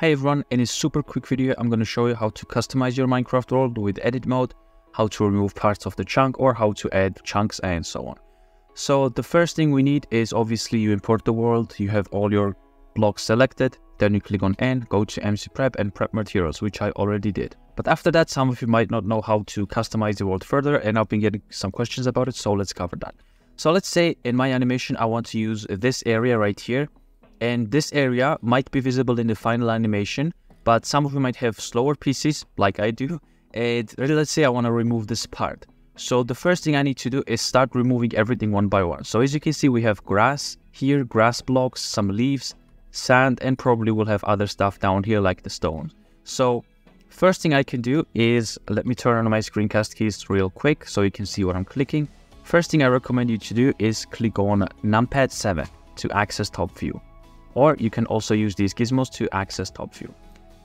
Hi everyone, in this super quick video I'm going to show you how to customize your Minecraft world with edit mode, how to remove parts of the chunk or how to add chunks and so on. So the first thing we need is obviously you import the world, you have all your blocks selected, then you click on N, go to MC Prep and Prep Materials, which I already did. But after that, some of you might not know how to customize the world further and I've been getting some questions about it, so let's cover that. So let's say in my animation I want to use this area right here and this area might be visible in the final animation, but some of you might have slower PCs like I do. And let's say I want to remove this part. So the first thing I need to do is start removing everything one by one. So as you can see, we have grass here, grass blocks, some leaves, sand, and probably we'll have other stuff down here like the stones. So first thing I can do is, let me turn on my screencast keys real quick so you can see what I'm clicking. First thing I recommend you to do is click on numpad 7 to access top view or you can also use these gizmos to access top view.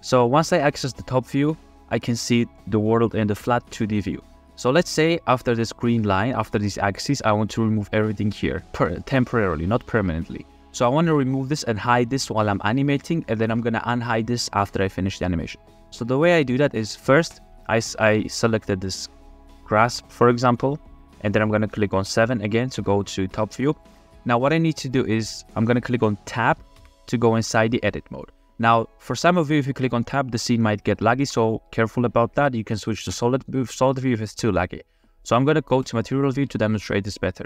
So once I access the top view, I can see the world in the flat 2D view. So let's say after this green line, after these axes, I want to remove everything here temporarily, not permanently. So I want to remove this and hide this while I'm animating, and then I'm going to unhide this after I finish the animation. So the way I do that is first, I, I selected this grass, for example, and then I'm going to click on 7 again to go to top view. Now what I need to do is I'm going to click on tab to go inside the edit mode. Now, for some of you, if you click on tab, the scene might get laggy, so careful about that. You can switch to solid view, solid view if it's too laggy. So I'm going to go to material view to demonstrate this better.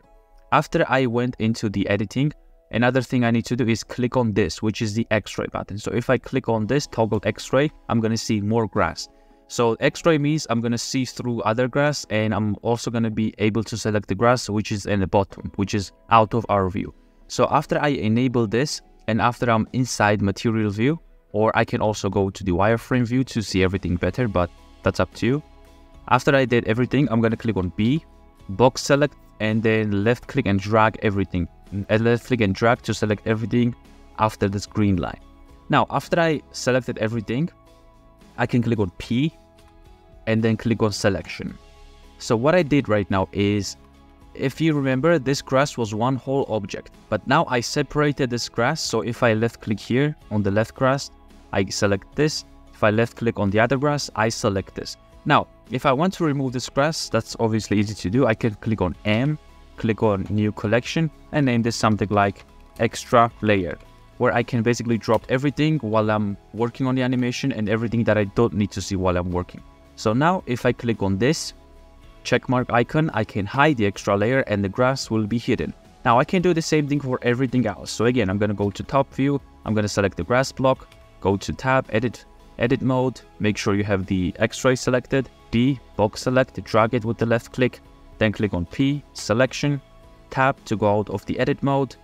After I went into the editing, another thing I need to do is click on this, which is the X-ray button. So if I click on this toggle X-ray, I'm going to see more grass. So X-ray means I'm going to see through other grass and I'm also going to be able to select the grass which is in the bottom, which is out of our view. So after I enable this, and after I'm inside material view, or I can also go to the wireframe view to see everything better, but that's up to you. After I did everything, I'm gonna click on B, box select, and then left click and drag everything. And uh, left click and drag to select everything after this green line. Now, after I selected everything, I can click on P and then click on selection. So what I did right now is if you remember, this grass was one whole object, but now I separated this grass. So if I left click here on the left grass, I select this. If I left click on the other grass, I select this. Now, if I want to remove this grass, that's obviously easy to do. I can click on M, click on new collection and name this something like extra layer where I can basically drop everything while I'm working on the animation and everything that I don't need to see while I'm working. So now if I click on this, checkmark icon, I can hide the extra layer and the grass will be hidden. Now I can do the same thing for everything else. So again, I'm going to go to top view. I'm going to select the grass block, go to tab, edit, edit mode. Make sure you have the X-ray selected. B, box select, drag it with the left click. Then click on P, selection, tab to go out of the edit mode.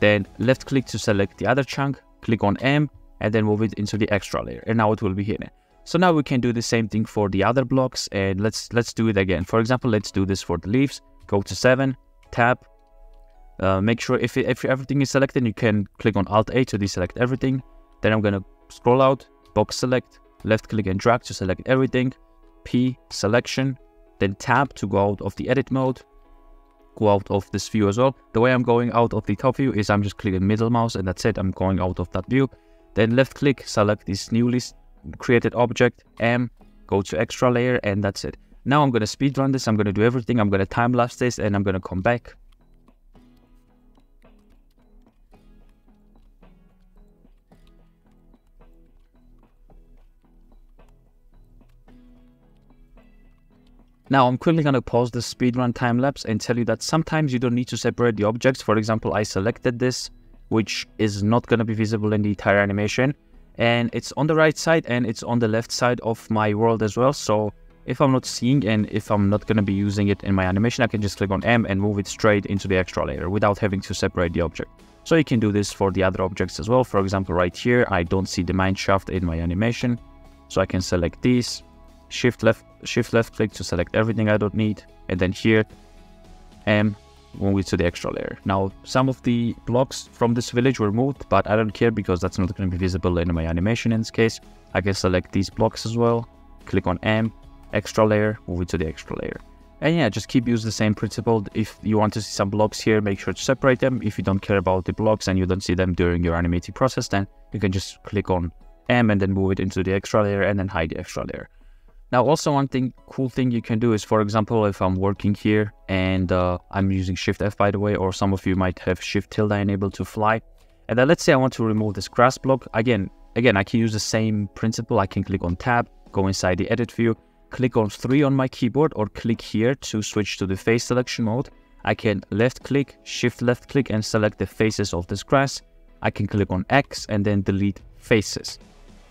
Then left click to select the other chunk, click on M, and then move it into the extra layer. And now it will be hidden. So now we can do the same thing for the other blocks and let's let's do it again. For example, let's do this for the leaves. Go to 7, tab, uh, make sure if, if everything is selected, you can click on Alt A to deselect everything. Then I'm going to scroll out, box select, left click and drag to select everything, P, selection, then tab to go out of the edit mode, go out of this view as well. The way I'm going out of the top view is I'm just clicking middle mouse and that's it, I'm going out of that view. Then left click, select this newly created object, M, go to extra layer, and that's it. Now I'm going to speed run this. I'm going to do everything. I'm going to time lapse this, and I'm going to come back. Now I'm quickly going to pause the speedrun time lapse and tell you that sometimes you don't need to separate the objects. For example, I selected this, which is not going to be visible in the entire animation and it's on the right side and it's on the left side of my world as well. So if I'm not seeing and if I'm not going to be using it in my animation, I can just click on M and move it straight into the extra layer without having to separate the object. So you can do this for the other objects as well. For example, right here, I don't see the mine shaft in my animation. So I can select these, shift left, shift left click to select everything I don't need. And then here, M, move it to the extra layer. Now, some of the blocks from this village were moved, but I don't care because that's not going to be visible in my animation in this case. I can select these blocks as well, click on M, extra layer, move it to the extra layer. And yeah, just keep using the same principle. If you want to see some blocks here, make sure to separate them. If you don't care about the blocks and you don't see them during your animating process, then you can just click on M and then move it into the extra layer and then hide the extra layer. Now, also one thing, cool thing you can do is, for example, if I'm working here and uh, I'm using Shift F, by the way, or some of you might have Shift tilde enabled to fly. And then let's say I want to remove this grass block. Again, again, I can use the same principle. I can click on Tab, go inside the Edit view, click on 3 on my keyboard, or click here to switch to the face selection mode. I can left click, Shift left click, and select the faces of this grass. I can click on X and then delete faces.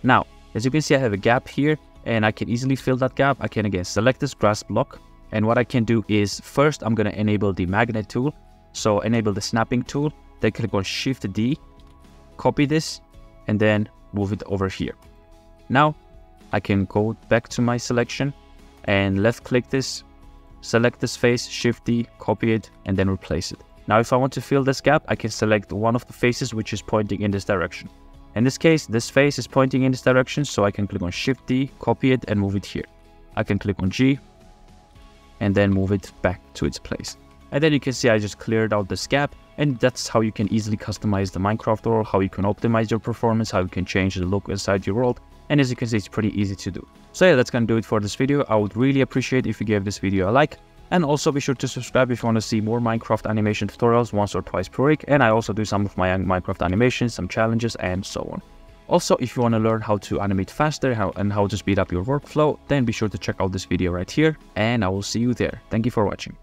Now, as you can see, I have a gap here and I can easily fill that gap. I can again select this grass block and what I can do is first I'm going to enable the magnet tool. So enable the snapping tool, then click on Shift D, copy this and then move it over here. Now I can go back to my selection and left click this, select this face, Shift D, copy it and then replace it. Now if I want to fill this gap, I can select one of the faces which is pointing in this direction. In this case, this face is pointing in this direction, so I can click on Shift D, copy it and move it here. I can click on G and then move it back to its place. And then you can see I just cleared out this gap and that's how you can easily customize the Minecraft world, how you can optimize your performance, how you can change the look inside your world. And as you can see, it's pretty easy to do. So yeah, that's gonna do it for this video. I would really appreciate if you gave this video a like. And also be sure to subscribe if you want to see more Minecraft animation tutorials once or twice per week. And I also do some of my Minecraft animations, some challenges, and so on. Also, if you want to learn how to animate faster and how to speed up your workflow, then be sure to check out this video right here, and I will see you there. Thank you for watching.